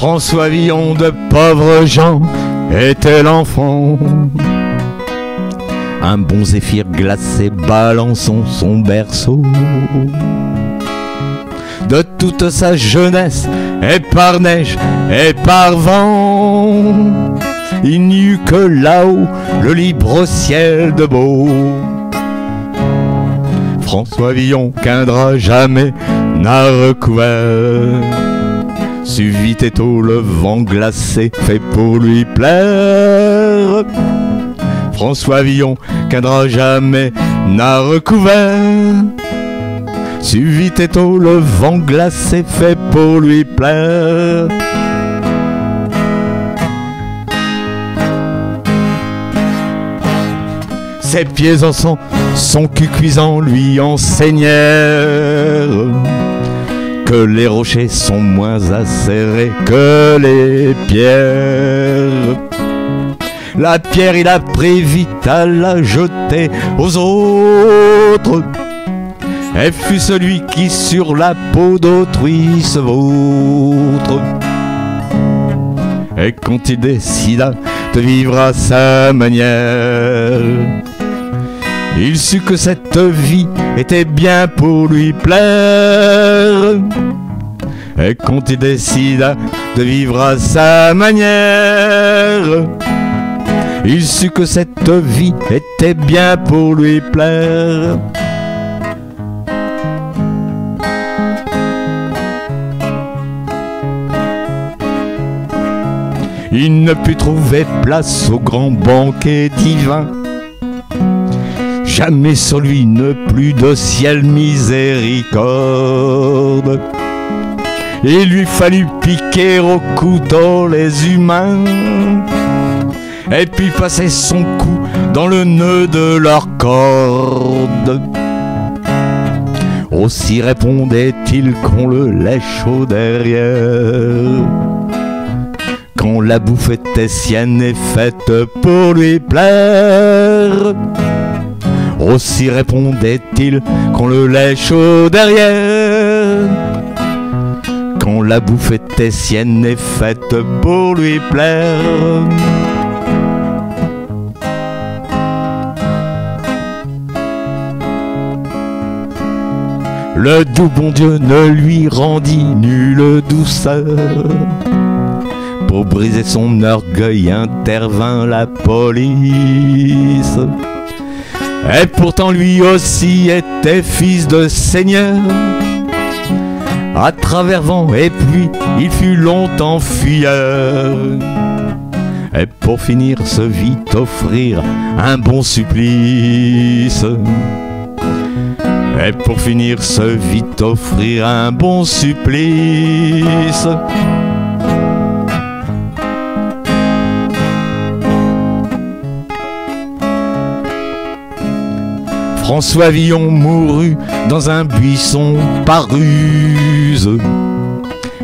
François Villon de pauvres gens était l'enfant. Un bon zéphyr glacé balançant son berceau. De toute sa jeunesse, et par neige, et par vent, il n'y eut que là-haut le libre ciel de beau. François Villon qu'un drap jamais n'a recouvert. Et tôt le vent glacé fait pour lui plaire. François Villon qu'un jamais n'a recouvert. Suivit et tôt le vent glacé fait pour lui plaire. Ses pieds en sang, son cul cuisant lui enseignèrent que les rochers sont moins acérés que les pierres. La pierre, il a pris vite à la jeter aux autres. Et fut celui qui sur la peau d'autrui se vautre. Et quand il décida de vivre à sa manière, il sut que cette vie était bien pour lui plaire. Et quand il décida de vivre à sa manière, il sut que cette vie était bien pour lui plaire. Il ne put trouver place au grand banquet divin. Jamais sur lui ne plus de ciel miséricorde. Il lui fallut piquer au couteau les humains et puis passer son cou dans le nœud de leur corde. Aussi répondait-il qu'on le lèche au derrière. Quand la bouffe était sienne et faite pour lui plaire. Aussi répondait-il qu'on le lèche au derrière. Quand la bouffe était sienne et faite pour lui plaire. Le doux bon Dieu ne lui rendit nulle douceur. Pour briser son orgueil intervint la police. Et pourtant lui aussi était fils de seigneur. À travers vent et pluie, il fut longtemps fuyeur. Et pour finir se vit offrir un bon supplice. Et pour finir se vit offrir un bon supplice. François Villon mourut dans un buisson par ruse.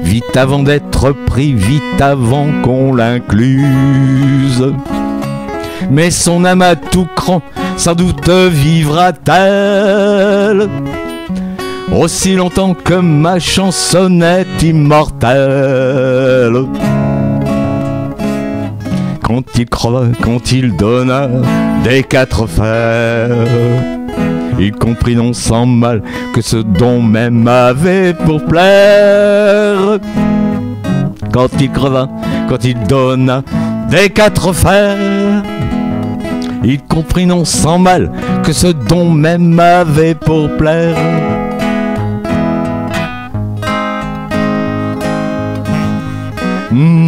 Vite avant d'être pris, vite avant qu'on l'incluse. Mais son âme à tout cran, sans doute vivra-t-elle? Aussi longtemps que ma chansonnette immortelle. Quand il creva, quand il donna des quatre fers, il comprit non sans mal que ce don même avait pour plaire. Quand il creva, quand il donna des quatre fers, il comprit non sans mal que ce don même avait pour plaire. Hmm.